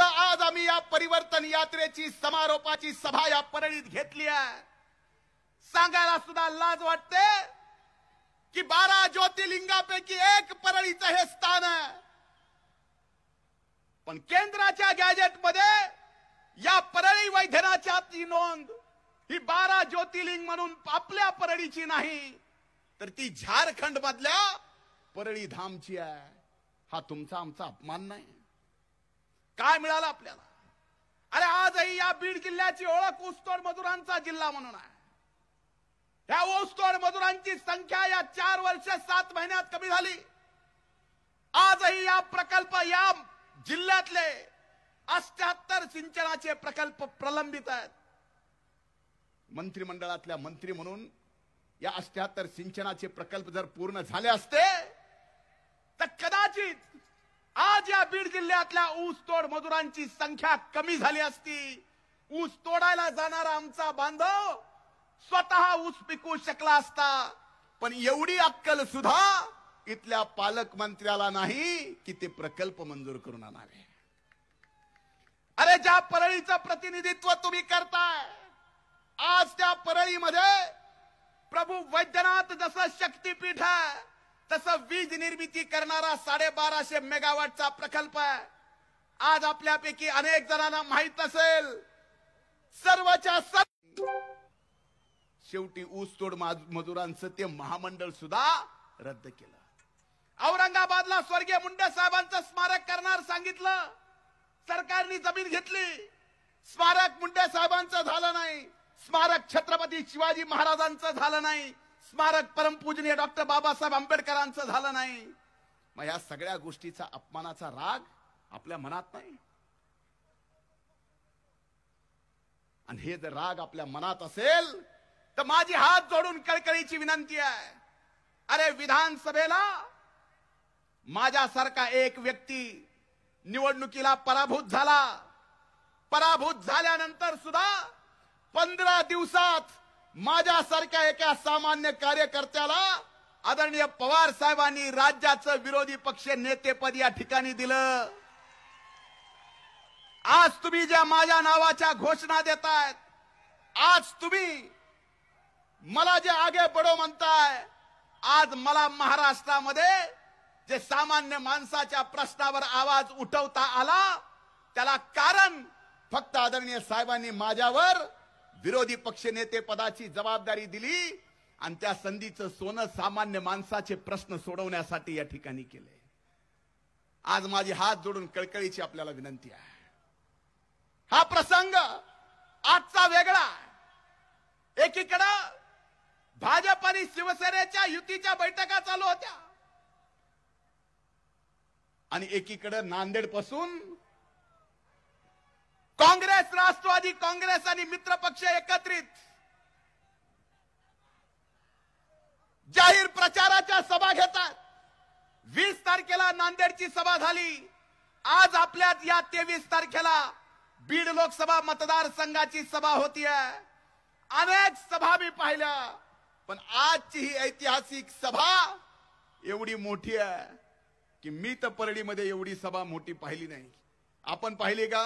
आज आम्ही या परिवर्तन यात्रेची समारोपाची सभा या परळीत घेतली आहे. सांगायला सुद्धा लाज वाटते की बारा ज्योतिर्लिंगापैकी एक परळीचं हे स्थान आहे. पण केंद्राच्या गॅजेटमध्ये या परळी वैधनाच्या ती नोंद ही बारा ज्योतिर्लिंग म्हणून आपल्या परळीची नाही तर ती झारखंड मधल्या परळी धामची आहे. हा तुमचा आमचा अपमान नाही. काय मिळालं आपल्याला? अरे आजही या बीड किल्ल्याची ओळख ऊसतोड मजुरांचा जिल्हा म्हणून आहे. या ऊसतोड मजुरांची संख्या या चार वर्ष सात महिन्यात कमी झाली. आजही या प्रकल्प या जिल्ह्यातले अष्ट्याहत्तर सिंचनाचे प्रकल्प प्रलंबित आहेत. मंत्रिमंडळातल्या मंत्री म्हणून या अष्ट्याहत्तर सिंचनाचे प्रकल्प जर पूर्ण झाले असते कदाचित आज या बीड जिल्ह्यातल्या ऊस तोड मजुरांची संख्या कमी झाली असती. ऊस तोडायला जाणारा आमचा बांधव स्वतः ऊस पिकू शकला असता. पण एवढी अक्कल सुद्धा इथल्या पालकमंत्र्याला नाही की ते प्रकल्प मंजूर करून आणावे. अरे ज्या परळीचं प्रतिनिधित्व तुम्ही करताय आज त्या परळीमध्ये प्रभू वैद्यनाथ जसं शक्तीपीठ आहे तसं वीज निर्मिती करणारा साडेबाराशे मेगावॅटचा प्रकल्प आहे. आज आपल्यापैकी अनेक जणांना माहीत असेल सर्वच्या सर्व शेवटी ऊसतोड मजुरांचं ते महामंडळ सुद्धा रद्द केलं. औरंगाबादला स्वर्गीय मुंडे साहेबांचं स्मारक करणार सांगितलं. सरकारने जमीन घेतली. स्मारक मुंडे साहेबांचं झालं नाही. स्मारक छत्रपती शिवाजी महाराजांचं झालं नाही. स्मारक परमपूजनीय डॉक्टर बाबासाहेब आंबेडकरांचं झालं नाही. मग या सगळ्या गोष्टीचा अपमानाचा राग आपल्या मनात नाही? आणि हे जर राग आपल्या मनात असेल तर माझी हात जोडून कळकळीची विनंती आहे. अरे विधानसभेला माझ्यासारखा एक व्यक्ती निवडणुकीला पराभूत झाला. पराभूत झाल्यानंतर सुद्धा पंधरा दिवसात माझ्यासारख्या एका सामान्य कार्यकर्त्याला आदरणीय पवार साहेबांनी राज्याचं विरोधी पक्ष नेतेपद या ठिकाणी दिलं. आज तुम्ही ज्या माझ्या नावाच्या घोषणा देतायत आज तुम्ही मला जे आगे बडो म्हणताय आज मला महाराष्ट्रामध्ये जे सामान्य माणसाच्या प्रश्नावर आवाज उठवता आला त्याला कारण फक्त आदरणीय साहेबांनी माझ्यावर विरोधी पक्ष नेते पदाची जबाबदारी दिली आणि त्या संधीचं सोनं सामान्य माणसाचे प्रश्न सोडवण्यासाठी या ठिकाणी केले आज माझी हात जोडून कळकळीची आपल्याला विनंती आहे. हा प्रसंग आजचा वेगळा एकीकडं भाजप आणि शिवसेनेच्या युतीच्या बैठका चालू होत्या. आणि एकीकडे नांदेडपासून काँग्रेस काँग्रेस राष्ट्रवादी काँग्रेस आणि मित्र पक्ष एकत्रित. जाहीर प्रचाराच्या सभा घेतात. वीस तारखेला नांदेडची सभा झाली. आज आपल्यात या तेवीस तारखेला बीड लोकसभा मतदारसंघाची सभा होतीये. अनेक सभा मी पाहिल्या पण आजची ही ऐतिहासिक सभा एवढी मोठी आहे की मी तर परळीमध्ये एवढी सभा मोठी पाहिली नाही. आपण पाहिली का?